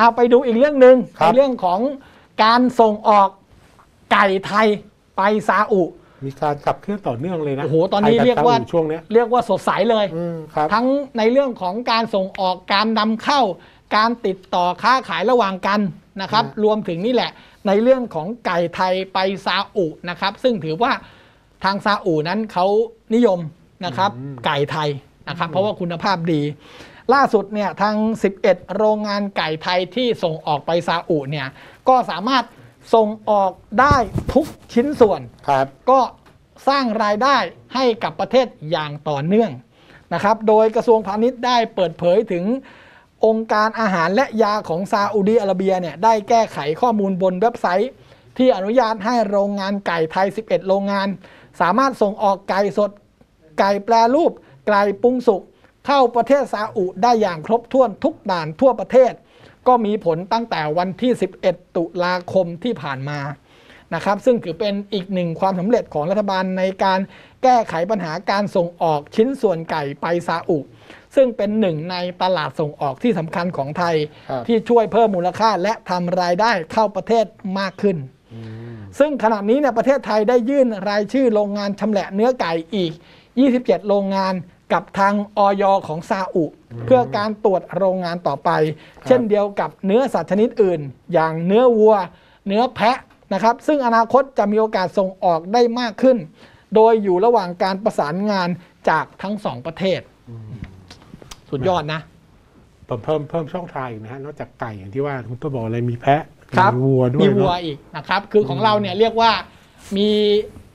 เอาไปดูอีกเรื่องหนึ่งครับ ในเรื่องของการส่งออกไก่ไทยไปซาอุ มีการขับเคลื่อนต่อเนื่องเลยนะโอ้โหตอนนี้ไทบเรียกว่า ซอุช่วงเนี้ยเรียกว่าสดใสเลย อืมครับ ทั้งในเรื่องของการส่งออกการนำเข้า การติดต่อค้าขายระหว่างกันนะครับอืมรวมถึงนี่แหละ ในเรื่องของไก่ไทยไปซาอุนะครับ ซึ่งถือว่าทางซาอุนั้นเขานิยมนะครับไก่ไทยนะครับ เพราะว่าคุณภาพดี ล่าสุดเนี่ยทาง 11 โรงงานไก่ไทยที่ส่งออกไปซาอุเนี่ยก็สามารถส่งออกได้ทุกชิ้นส่วนครับก็สร้างรายได้ให้กับประเทศอย่างต่อเนื่องนะครับ โดยกระทรวงพาณิชย์ได้เปิดเผยถึงองค์การอาหารและยาของซาอุดีอาระเบียเนี่ยได้แก้ไขข้อมูลบนเว็บไซต์ ที่อนุญาตให้โรงงานไก่ไทย 11 โรงงาน สามารถส่งออกไก่สด ไก่แปรรูป ไก่ปรุงสุก เข้าประเทศซาอุได้อย่างครบถ้วนทุกด่านทั่วประเทศ ก็มีผลตั้งแต่วันที่ 11 ตุลาคมที่ผ่านมานะครับซึ่งถือเป็นอีกหนึ่งความสำเร็จของรัฐบาลในการแก้ไขปัญหาการส่งออกชิ้นส่วนไก่ไปซาอุซึ่งเป็นหนึ่งในตลาดส่งออกที่สำคัญของไทยครับที่ช่วยเพิ่มมูลค่าและทำรายได้เข้าประเทศมากขึ้น ซึ่งขณะนี้เนี่ยประเทศไทยได้ยื่นรายชื่อโรงงานชำแหละเนื้อไก่อีก 27 โรงงาน กับทางออยของซาอุ เพื่อการตรวจโรงงานต่อไป เช่นเดียวกับเนื้อสัตว์ชนิดอื่น อย่างเนื้อวัว เนื้อแพะนะครับ ซึ่งอนาคตจะมีโอกาสส่งออกได้มากขึ้น โดยอยู่ระหว่างการประสานงานจากทั้งสองประเทศ สุดยอดนะ เพิ่มเพิ่มเพิ่มช่องทางอีกนะฮะนอกจากไก่อย่างที่ว่าคุณต้นบอกอะไรมีแพะครับมีวัวด้วยมีเนวัวอะอีกนะครับ คือของเราเนี่ยเรียกว่ามี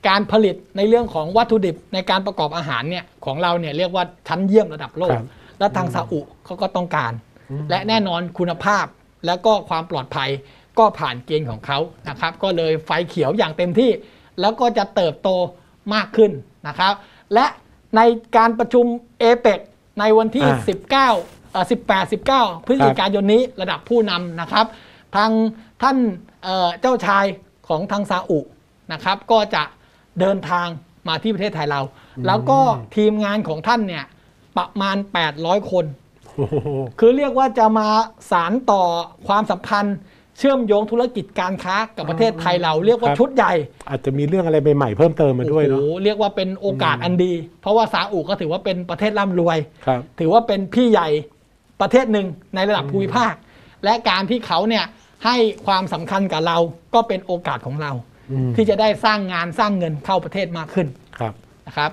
การผลิตในเรื่องของวัตถุดิบในการประกอบอาหารเนี่ยของเราเนี่ยเรียกว่าชั้นเยี่ยมระดับโลก ครับและทางซาอุเขาก็ต้องการและแน่นอนคุณภาพแล้วก็ความปลอดภัยก็ผ่านเกณฑ์ของเขานะครับ ก็เลยไฟเขียวอย่างเต็มที่ แล้วก็จะเติบโตมากขึ้นนะครับ และในการประชุมเอเปกในวันที่ อ่า 19เอ่อ18 19 พฤศจิกายนนี้ระดับผู้นำนะครับ ทางท่านเอ่อเจ้าชายของทางซาอุนะครับ ก็จะ เดินทางมาที่ประเทศไทยเรา แล้วก็ทีมงานของท่านเนี่ยประมาณ 800 คนโอ้โหคือเรียกว่าจะมาสารต่อความสัมพันธ์ เชื่อมโยงธุรกิจการค้ากับประเทศไทยเราเรียกว่าชุดใหญ่ อาจจะมีเรื่องอะไรใหม่ๆเพิ่มเติมมาด้วยเนาะโอ้โหเรียกว่าเป็นโอกาสอันดี เพราะว่าซาอุก็ถือว่าเป็นประเทศร่ำรวยครับถือว่าเป็นพี่ใหญ่ประเทศหนึ่งในระดับภูมิภาค และการที่เขาเนี่ยให้ความสำคัญกับเราก็เป็นโอกาสของเราอืม ที่จะได้สร้างงานสร้างเงินเข้าประเทศมากขึ้นครับนะครับ